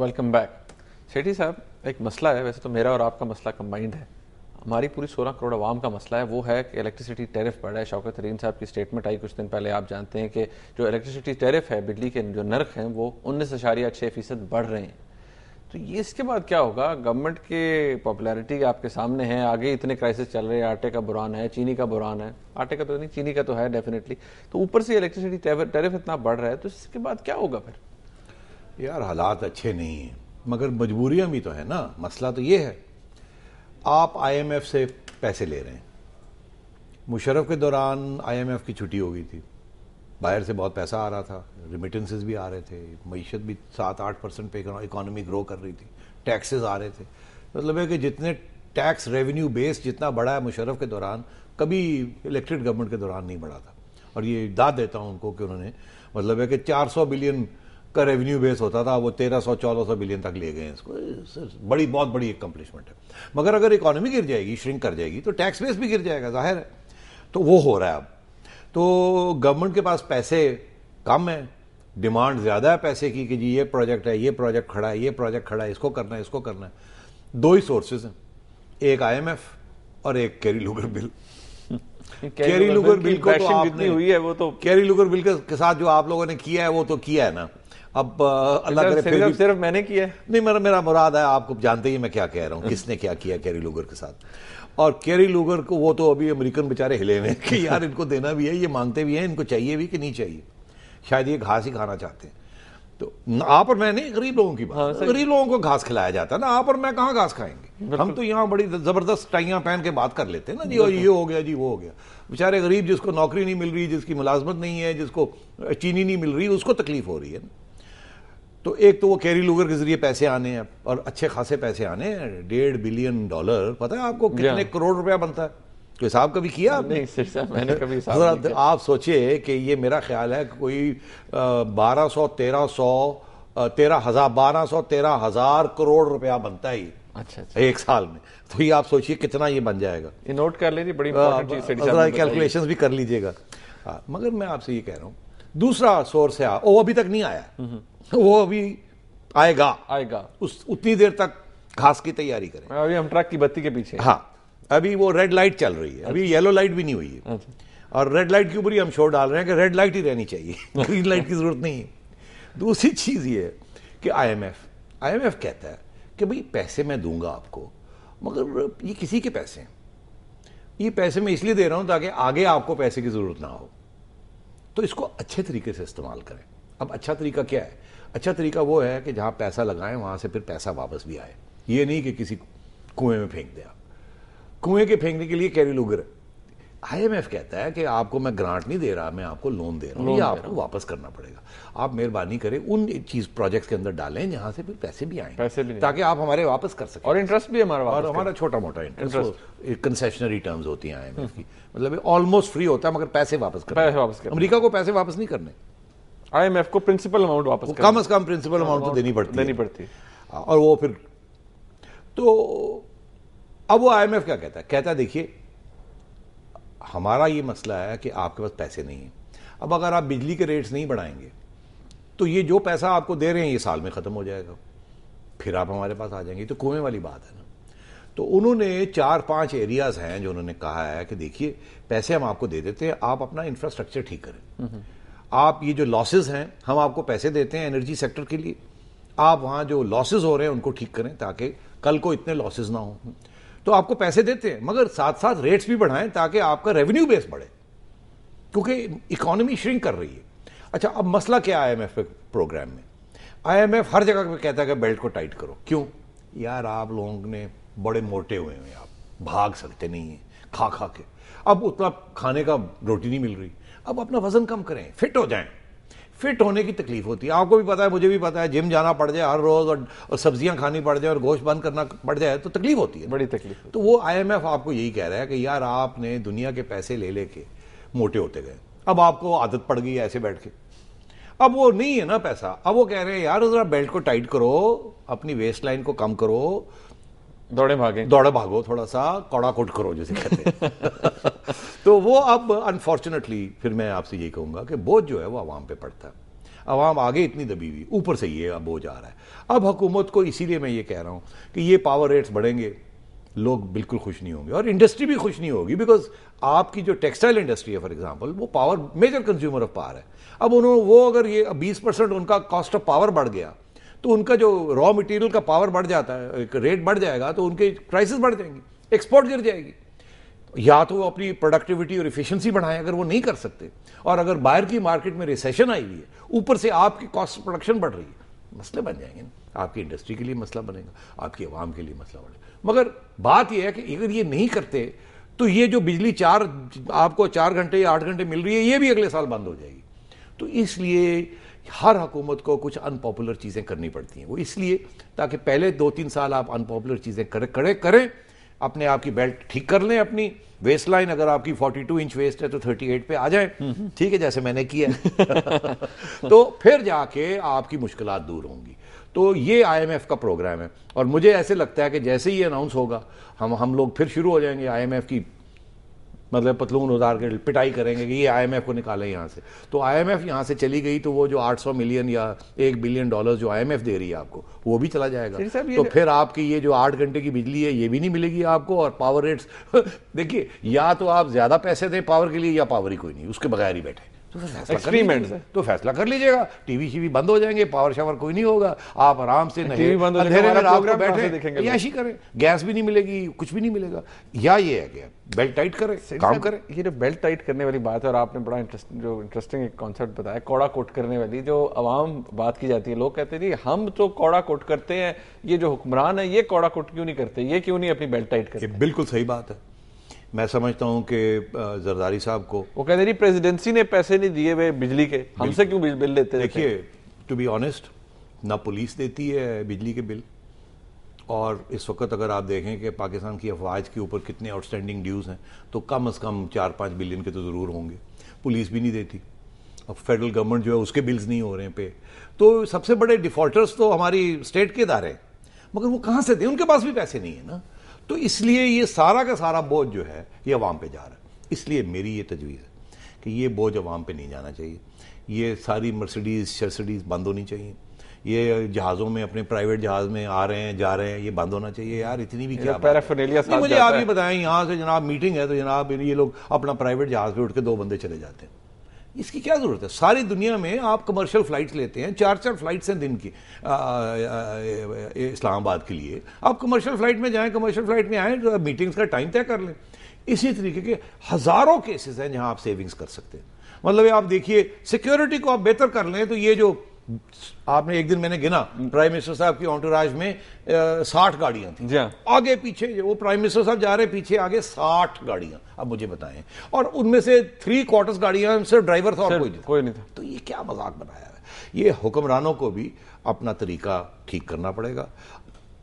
Welcome back. सेठी साहब, एक मसला है, वैसे तो मेरा और आपका मसला कंबाइंड है। हमारी पूरी 16 करोड़ आवाम का मसला है, वो है कि इलेक्ट्रिसिटी टेरिफ बढ़ा है। शौकत तरीन साहब की स्टेटमेंट आई कुछ दिन पहले, आप जानते हैं कि जो इलेक्ट्रिसिटी टेरिफ है, बिजली के जो नर्क हैं, वो उन्नीस अशारिया छः फ़ीसद बढ़ रहे हैं। तो ये इसके बाद क्या होगा? गवर्नमेंट के पॉपुलैरिटी आपके सामने है, आगे इतने क्राइसिस चल रहे हैं, आटे का बुरान है, चीनी का बुरान है। आटे का तो नहीं, चीनी का तो है डेफिनेटली तो ऊपर से इलेक्ट्रिसिटी टेरिफ इतना बढ़ रहा है तो इसके बाद क्या होगा फिर? यार हालात अच्छे नहीं हैं, मगर मजबूरियाँ भी तो है ना। मसला तो ये है, आप आईएमएफ से पैसे ले रहे हैं। मुशरफ के दौरान आईएमएफ की छुट्टी हो गई थी। बाहर से बहुत पैसा आ रहा था रिमिटेंसेज भी आ रहे थे, मीशत भी सात आठ परसेंट पे इकोनॉमी ग्रो कर रही थी टैक्सेस आ रहे थे। मतलब है कि जितने टैक्स रेवेन्यू बेस जितना बढ़ा है मुशरफ के दौरान, कभी इलेक्टेड गवर्नमेंट के दौरान नहीं बढ़ा था। और ये दाद देता हूँ उनको कि उन्होंने मतलब है कि 400 बिलियन का रेवेन्यू बेस होता था वो 1300 1400 बिलियन तक ले गए इसको। बड़ी बहुत बड़ी अकम्पलिशमेंट है। मगर अगर इकोनॉमी गिर जाएगी श्रिंक कर जाएगी तो टैक्स बेस भी गिर जाएगा ज़ाहिर है। तो वो हो रहा है अब। तो गवर्नमेंट के पास पैसे कम है डिमांड ज़्यादा है पैसे की कि जी ये प्रोजेक्ट है ये प्रोजेक्ट खड़ा है ये प्रोजेक्ट खड़ा है इसको करना है इसको करना है। दो ही सोर्सेज हैं एक आईएमएफ और एक Kerry Lugar bill Kerry Lugar bill को तो आपने हुई है वो तो कैरी लुगर बिल के साथ जो आप लोगों ने किया है वो तो किया है ना। अब अल्लाह करे फिर सिर्फ़, सिर्फ़ मैंने किया नहीं मेरा मेरा मुराद है आपको जानते ही मैं क्या कह रहा हूँ किसने क्या किया कैरी लूगर के साथ। और कैरी लूगर को वो तो अभी अमेरिकन बेचारे हिले हुए कि यार इनको देना भी है ये मांगते भी हैं इनको चाहिए भी कि नहीं चाहिए। शायद ये घास ही खाना चाहते हैं। तो आप और मैं नहीं गरीब लोगों की बात। हाँ, गरीब लोगों को घास खिलाया जाता है ना आप और मैं कहाँ घास खाएँगे? हम तो यहाँ बड़ी ज़बरदस्त टाइयाँ पहन के बात कर लेते हैं ना जी और ये हो गया जी वो हो गया। बेचारे गरीब जिसको नौकरी नहीं मिल रही जिसकी मुलाजमत नहीं है जिसको चीनी नहीं मिल रही उसको तकलीफ़ हो रही है ना। तो एक तो वो कैरी लूगर के ज़रिए पैसे आने हैं और अच्छे खासे पैसे आने हैं। डेढ़ बिलियन डॉलर। पता है आपको कितने करोड़ रुपया बनता है? तो हिसाब कभी किया आपने? मैंने कभी हिसाब नहीं आप सोचिए कि ये मेरा ख्याल है कोई बारह सौ तेरह सौ तेरह हज़ार बारह सौ तेरह हज़ार करोड़ रुपया बनता है अच्छा, अच्छा। एक साल में। तो ये आप सोचिए कितना ये बन जाएगा। ये नोट कर लीजिए बड़ी कैलकुलेशन भी कर लीजिएगा। हाँ, मगर मैं आपसे ये कह रहा हूँ दूसरा सोर्स है वो अभी तक नहीं आया। हम्म। वो अभी आएगा। आएगा। उस उतनी देर तक घास की तैयारी करें। अभी हम ट्रक की बत्ती के पीछे। हाँ अभी वो रेड लाइट चल रही है। अभी येलो लाइट भी नहीं हुई है। अच्छा। और रेड लाइट के ऊपर ही हम शोर डाल रहे हैं कि रेड लाइट ही रहनी चाहिए। ग्रीन लाइट की ज़रूरत नहीं है। दूसरी चीज़ ये है कि आईएमएफ आईएमएफ कहता है कि भाई पैसे मैं दूँगा आपको मगर ये किसी के पैसे हैं। ये पैसे मैं इसलिए दे रहा हूँ ताकि आगे आपको पैसे की ज़रूरत ना हो। तो इसको अच्छे तरीके से इस्तेमाल करें। अब अच्छा तरीका क्या है? अच्छा तरीका वो है कि जहाँ पैसा लगाएँ, वहाँ से फिर पैसा वापस भी आए। ये नहीं कि किसी कुएँ में फेंक दें आप। कुएँ के फेंकने के लिए कैरी लुगर आईएमएफ कहता है कि आपको मैं ग्रांट नहीं दे रहा मैं आपको लोन दे रहा हूँ। ये आपको वापस करना पड़ेगा। आप मेहरबानी करें उन चीज़ प्रोजेक्ट्स के अंदर डालें जहाँ से फिर पैसे भी आए। पैसे भी ताकि आप हमारे वापस कर सकें। और इंटरेस्ट भी हमारा और हमारा छोटा मोटा इंटरेस्ट कंसेशनरी टर्म्स होती हैं आईएमएफ की। मतलब ऑलमोस्ट फ्री होता है मगर पैसे वापस कर पैसे वापस कर अमेरिका को पैसे वापस नहीं करने। आईएमएफ को प्रिंसिपल अमाउंट वापस कम अज कम प्रिंसिपल अमाउंट तो देनी पड़ती देनी पड़ती और वो फिर तो अब वो आईएमएफ क्या कहता है? कहता है देखिए हमारा ये मसला है कि आपके पास पैसे नहीं है। अब अगर आप बिजली के रेट्स नहीं बढ़ाएँगे तो ये जो पैसा आपको दे रहे हैं, ये साल में खत्म हो जाएगा। फिर आप हमारे पास आ जाएँगे तो कुएँ वाली बात है ना। तो उन्होंने चार पाँच एरियाज़ हैं जो उन्होंने कहा है कि देखिए, पैसे हम आपको दे देते हैं, आप अपना इंफ्रास्ट्रक्चर ठीक करें। आप ये जो लॉसेज हैं, हम आपको पैसे देते हैं एनर्जी सेक्टर के लिए। आप वहाँ जो लॉसेज हो रहे हैं, उनको ठीक करें, ताकि कल को इतने लॉसेज ना हो। तो आपको पैसे देते हैं, मगर साथ साथ रेट्स भी बढ़ाएँ ताकि आपका रेवेन्यू बेस बढ़े, क्योंकि इकोनॉमी श्रिंक कर रही है। अच्छा अब मसला क्या आई है आईएमएफ प्रोग्राम में? आईएमएफ हर जगह पे कहता है कि बेल्ट को टाइट करो। क्यों? यार, आप लोगों ने बड़े मोटे हुए हैं आप, भाग सकते नहीं हैं खा खा के। अब उतना खाने का रोटी नहीं मिल रही। अब अपना वज़न कम करें फिट हो जाएँ। फिट होने की तकलीफ़ होती है। आपको भी पता है मुझे भी पता है जिम जाना पड़ जाए हर रोज और, और सब्ज़ियाँ खानी पड़ जाए और गोश्त बंद करना पड़ जाए तो तकलीफ़ होती है। बड़ी तकलीफ़ तो वो आईएमएफ आपको यही कह रहा है कि यार आपने दुनिया के पैसे ले लेके मोटे होते गए। अब आपको आदत पड़ गई है ऐसे बैठ के। अब वो नहीं है ना पैसा। अब वो कह रहे हैं यार जरा बेल्ट को टाइट करो अपनी वेस्ट लाइन को कम करो। दौड़े भागे। दौड़े भागो थोड़ा सा कौड़ा कुट करो जैसे कहते हैं। तो वो अब अनफॉर्चुनेटली फिर मैं आपसे ये कहूँगा कि बोझ जो है वो आवाम पे पड़ता है। आवाम आगे इतनी दबी हुई, ऊपर से ये अब बोझ आ रहा है। अब हुकूमत को इसीलिए मैं ये कह रहा हूँ कि ये पावर रेट्स बढ़ेंगे, लोग बिल्कुल खुश नहीं होंगे और इंडस्ट्री भी खुश नहीं होगी बिकॉज़ आपकी जो टेक्सटाइल इंडस्ट्री है फॉर एग्जांपल वो power major consumer of power है। अब उन्होंने वो अगर ये बीस परसेंट उनका कॉस्ट ऑफ़ पावर बढ़ गया तो उनका जो रॉ मटेरियल का पावर बढ़ जाता है रेट बढ़ जाएगा तो उनके प्राइसेस बढ़ जाएँगी एक्सपोर्ट गिर जाएगी। या तो वो अपनी प्रोडक्टिविटी और इफिशियंसी बढ़ाएँ, अगर वो नहीं कर सकते। और अगर बाहर की मार्केट में रिसेशन आई हुई है, ऊपर से आपकी कॉस्ट प्रोडक्शन बढ़ रही है, मसले बन जाएँगे ना। आपकी इंडस्ट्री के लिए मसला बनेगा, आपकी आवाम के लिए मसला बनेगा। मगर बात यह है कि अगर ये नहीं करते तो ये जो बिजली चार, आपको चार घंटे या आठ घंटे मिल रही है, ये भी अगले साल बंद हो जाएगी। तो इसलिए हर हुकूमत को कुछ अनपॉपुलर चीज़ें करनी पड़ती हैं। वो इसलिए ताकि पहले दो तीन साल आप अनपॉपुलर चीज़ें करे, करें करें अपने आप की बेल्ट ठीक कर लें अपनी। वेस्ट लाइन अगर आपकी 42 इंच वेस्ट है तो 38 पे आ जाए। ठीक है जैसे मैंने किया तो फिर जाके आपकी मुश्किल दूर होंगी। तो ये आईएमएफ का प्रोग्राम है। और मुझे ऐसे लगता है कि जैसे ही अनाउंस होगा हम हम लोग फिर शुरू हो जाएँगे आईएमएफ की मतलब पतलून उतार के पिटाई करेंगे कि ये आईएमएफ को निकालें यहाँ से। तो आईएमएफ यहाँ से चली गई तो वो जो 800 मिलियन या एक बिलियन डॉलर जो आईएमएफ दे रही है आपको वो भी चला जाएगा। तो फिर आपकी ये जो आठ घंटे की बिजली है ये भी नहीं मिलेगी आपको और पावर रेट्स देखिए या तो आप ज़्यादा पैसे दें पावर के लिए या पावर ही कोई नहीं उसके बगैर ही बैठे। तो एक्सपेरिमेंट तो फैसला कर लीजिएगा। टीवी शीवी बंद हो जाएँगे पावर शावर कोई नहीं होगा। आप आराम से टीवी बंद हो जाएगा बैठे देखेंगे याशी करें। गैस भी नहीं मिलेगी कुछ भी नहीं मिलेगा। या ये है क्या बेल्ट टाइट करें काम करें। ये जो बेल्ट टाइट करने वाली बात है और आपने बड़ा इंटरेस्टिंग जो इंटरेस्टिंग एक कॉन्सेप्ट बताया कौड़ा कोट करने वाली जो आवाम बात की जाती है लोग कहते हैं जी हम तो कौड़ा कोट करते हैं ये जो हुक्मरान है ये कौड़ा कोट क्यों नहीं करते? ये क्यों नहीं अपनी बेल्ट टाइट करते? बिल्कुल सही बात है। मैं समझता हूँ कि जरदारी साहब को वो कहते रही प्रेसिडेंसी ने पैसे नहीं दिए हुए बिजली के। हमसे क्यों बिल लेते देखिए टू बी ऑनेस्ट ना पुलिस देती है बिजली के बिल। और इस वक्त अगर आप देखें कि पाकिस्तान की अफवाज के ऊपर कितने आउटस्टैंडिंग ड्यूज़ हैं तो कम अज़ कम चार पाँच बिलियन के तो ज़रूर होंगे। पुलिस भी नहीं देती। अब फेडरल गवर्नमेंट जो है उसके बिल्स नहीं हो रहे हैं पे। तो सबसे बड़े डिफॉल्टर्स तो हमारी स्टेट के इदारे हैं। मगर वो कहाँ से दें? उनके पास भी पैसे नहीं है ना। तो इसलिए ये सारा का सारा बोझ जो है ये अवाम पे जा रहा है। इसलिए मेरी ये तजवीज़ है कि ये बोझ अवाम पे नहीं जाना चाहिए। ये सारी मर्सिडीज़ शर्सडीज़ बंद होनी चाहिए। ये जहाज़ों में अपने प्राइवेट जहाज़ में आ रहे हैं जा रहे हैं ये बंद होना चाहिए। यार इतनी भी क्या मुझे आप ये बताएँ यहाँ से जनाब मीटिंग है तो जनाब ये लोग अपना प्राइवेट जहाज़ पे उठ के दो बंदे चले जाते हैं। इसकी क्या ज़रूरत है? सारी दुनिया में आप कमर्शियल फ्लाइट्स लेते हैं, चार चार फ्लाइट्स हैं दिन की इस्लामाबाद के लिए। आप कमर्शियल फ़्लाइट में जाएँ कमर्शियल फ़्लाइट में आएँ तो मीटिंग्स का टाइम तय कर लें। इसी तरीके के हज़ारों केसेस हैं जहाँ आप सेविंग्स कर सकते हैं। मतलब आप देखिए सिक्योरिटी को आप बेहतर कर लें तो ये जो आपने एक दिन मैंने गिना प्राइम मिनिस्टर साहब की ऑन्टोराज में साठ गाड़ियाँ थी। हाँ। आगे पीछे वो प्राइम मिनिस्टर साहब जा रहे पीछे आगे साठ गाड़ियाँ। अब मुझे बताएँ। और उनमें से थ्री क्वार्टर्स गाड़ियाँ सिर्फ़ ड्राइवर था और कोई नहीं कोई नहीं था। तो ये क्या मज़ाक बनाया है? ये हुक्मरानों को भी अपना तरीका ठीक करना पड़ेगा।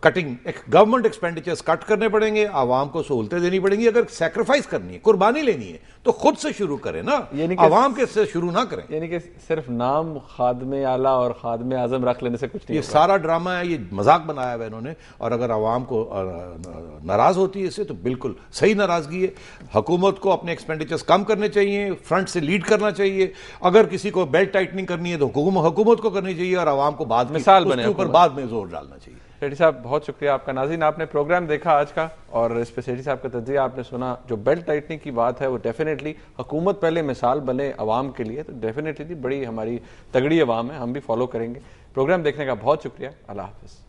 कटिंग एक गवर्नमेंट एक्सपेंडिचर्स कट करने पड़ेंगे आवाम को सहूलतें देनी पड़ेंगी अगर सेक्रीफाइस करनी है कुर्बानी लेनी है तो खुद से शुरू करें ना। आवाम के से शुरू ना करें। यानी कि सिर्फ़ नाम खादम आला और खादम आज़म रख लेने से कुछ नहीं ये सारा ड्रामा है ये मज़ाक बनाया हुआ इन्होंने और अगर आवाम को नाराज़ होती है इससे तो बिल्कुल सही नाराज़गी है। हुकूमत को अपने एक्सपेंडिचर्स कम करने चाहिए फ्रंट से लीड करना चाहिए। अगर किसी को बेल्ट टाइटनिंग करनी है तो हुकूमत को करनी चाहिए और आवाम को बाद में मिसाल बने ऊपर बाद में ज़ोर डालना चाहिए। सेठी साहब, बहुत शुक्रिया आपका। नाजिन, आपने प्रोग्राम देखा आज का, और इस पर सेठी साहब का तजिया आपने सुना। जो बेल्ट टाइटनिंग की बात है, वो डेफिनेटली हुकूमत पहले मिसाल बने अवाम के लिए तो डेफिनेटली बड़ी हमारी तगड़ी अवाम है, हम भी फॉलो करेंगे। प्रोग्राम देखने का बहुत शुक्रिया। अल्लाह हाफिज़।